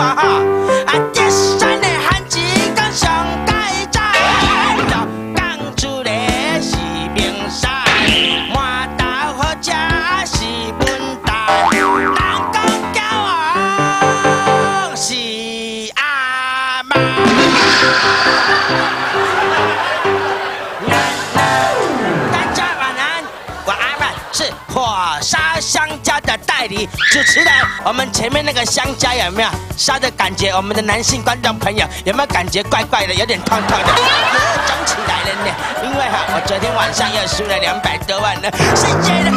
啊哈。代理主持人。我们前面那个香蕉有没有烧的感觉？我们的男性观众朋友有没有感觉怪怪的，有点痛痛的？呃肿起来了呢。因为哈，我昨天晚上又输了两百多万呢。谢谢了，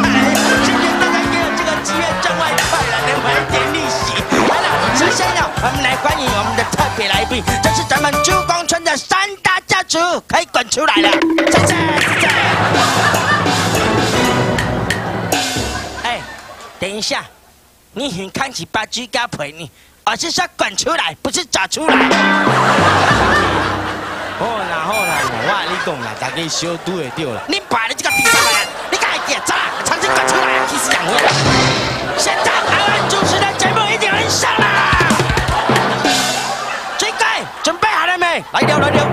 谢谢大家给我这个机会赚外快了，能还点利息。好了，首先呢，我们来欢迎我们的特别来宾，这是咱们珠光村的三大家族，可以滚出来了。谢谢，谢一下，你很看起把猪肝陪你，而是说滚出来，不是找出来。好 啦好啦，我跟你讲啦，大家小拄会着啦。你把你这个地方人，你赶紧走啦，重新滚出来，其实讲话。现在台湾主持的节目已经很上啦。追盖准备好了没？来了来了。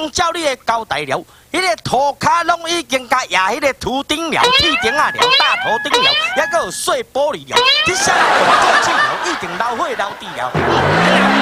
经照你的交代了，迄个涂骹拢已经甲压迄个涂顶了、铁顶啊了、大头顶了，还佫有碎玻璃了，这下我这气了，已经老火老地了。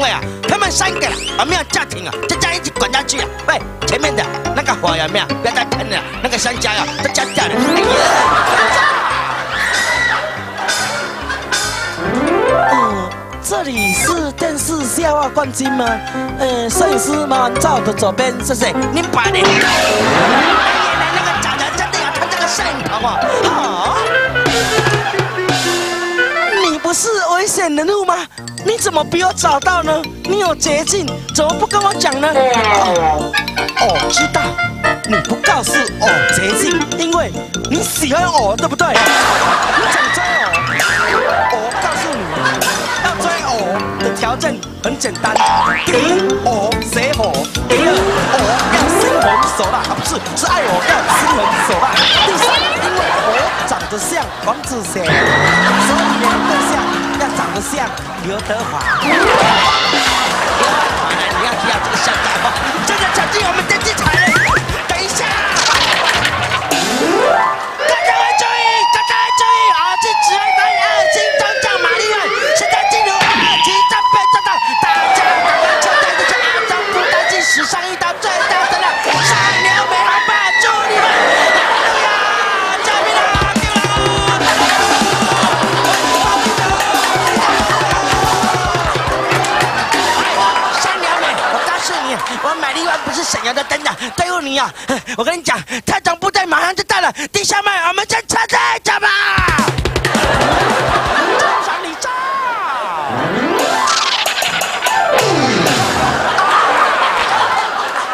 就是因为啊，他们三个啊，我没有叫停啊，就这样一直滚下去啊。喂，前面的那个火有没有？不要再喷了，那个香蕉啊，都焦掉了。哎这里是电视笑话冠军吗？嗯，摄影师麻烦照我的左边，谢谢。你把你，原来那个长得真的要穿这个摄影棚啊。好，你不是危险人物吗？你怎么比我早到呢？你有捷径，怎么不跟我讲呢？哦，哦，知道，你不告诉我捷径，因为你喜欢我，对不对？你想追我？我告诉你，要追我的条件很简单：第一，我写我；第二，我要心狠手辣，啊，不是，是爱我要心狠手辣。第三，因为我长得像王子贤，所以你像刘德华。刘德华你看是省油的，对付你啊！我跟你讲，特种部队马上就到了，弟兄们，我们先撤退，走吧！站上你站！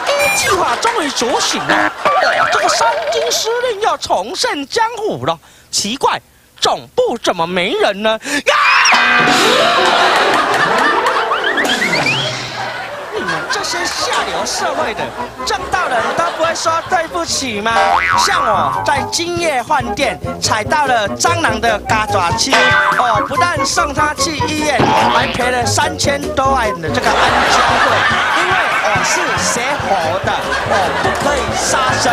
一计划终于苏醒了，这个三军司令要重振江湖了。奇怪，总部怎么没人呢？呀！些下流社会的，挣到人都不会说对不起吗？像我在金叶饭店踩到了蟑螂的嘎爪期，哦，不但送他去医院，还赔了三千多万的这个安家费，因为我是写火的，我不可以杀生。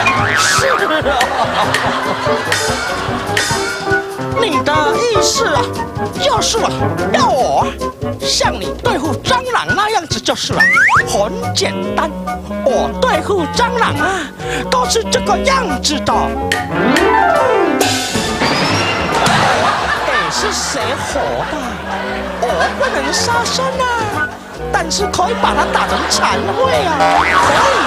的意思啊，就是啊，要我啊像你对付蟑螂那样子就是了，很简单。我对付蟑螂啊，都是这个样子的。哎，是谁火的？我不能杀生啊，但是可以把它打成残废啊，可以。